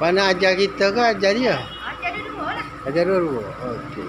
Mana ajar kita ke ajar dia? Ajar dua-dua lah. Ajar dua-dua. Okey.